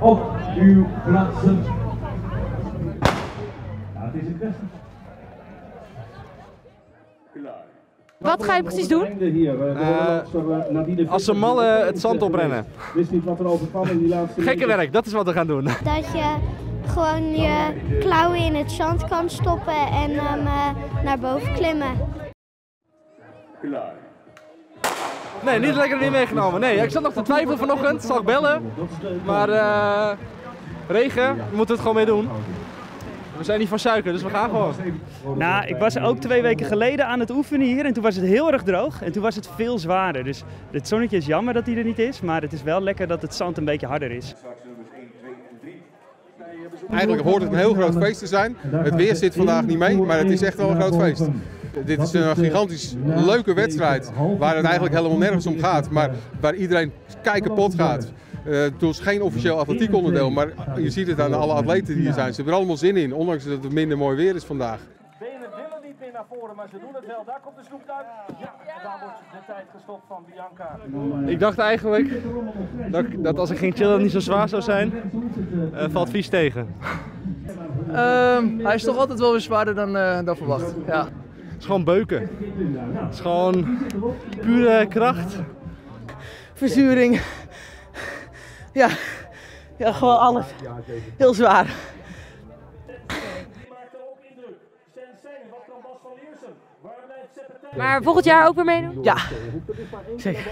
Op uw plaatsen. Ja, het is een kwestie. Wat ga je precies doen? Eh, als een malle het zand oprennen. Wist niet wat er overkwam in die laatste Gekke werk, dat is wat we gaan doen. Dat je gewoon je klauwen in het zand kan stoppen en eh, naar boven klimmen. Nee, niet lekker niet meegenomen. Nee, ik zat nog te twijfelen vanochtend. Zal ik bellen? Maar eh, regen, we moeten het gewoon mee doen. We zijn niet van suiker, dus we gaan gewoon. Nou, ik was ook twee weken geleden aan het oefenen hier en toen was het heel erg droog en toen was het veel zwaarder. Dus het zonnetje is jammer dat hij er niet is, maar het is wel lekker dat het zand een beetje harder is. Eigenlijk hoort het een heel groot feest te zijn. Het weer zit vandaag niet mee, maar het is echt wel een groot feest. Dit is een gigantisch leuke wedstrijd waar het eigenlijk helemaal nergens om gaat, maar waar iedereen kei kapot gaat. Uh, het is geen officieel atletiek onderdeel, maar je ziet het aan alle atleten die hier zijn. Ze hebben er allemaal zin in, ondanks dat het minder mooi weer is vandaag. Benen willen niet meer naar voren, maar ze doen het wel. Daar komt de. Ja, daar wordt de tijd gestopt van Bianca. Ik dacht eigenlijk dat, dat als ik ging chillen niet zo zwaar zou zijn. Uh, valt vies tegen. Um, hij is toch altijd wel weer zwaarder dan, uh, dan verwacht. Ja. Het is gewoon beuken. Het is gewoon pure kracht. Verzuring. Ja, ja gewoon alles. Heel zwaar. Maar volgend jaar ook weer meedoen? Ja, zeker.